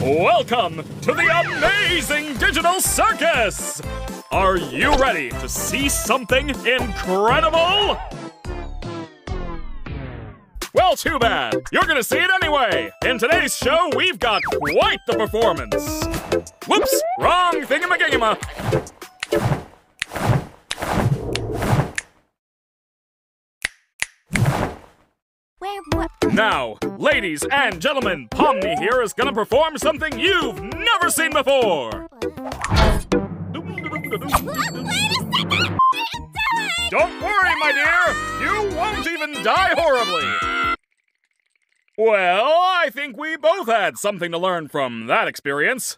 Welcome to the amazing digital circus! Are you ready to see something incredible? Well, too bad. You're gonna see it anyway. In today's show, we've got quite the performance. Whoops, wrong thingamagingama. Now, ladies and gentlemen, Pomni here is gonna perform something you've never seen before. Don't worry, my dear. You won't even die horribly. Well, I think we both had something to learn from that experience.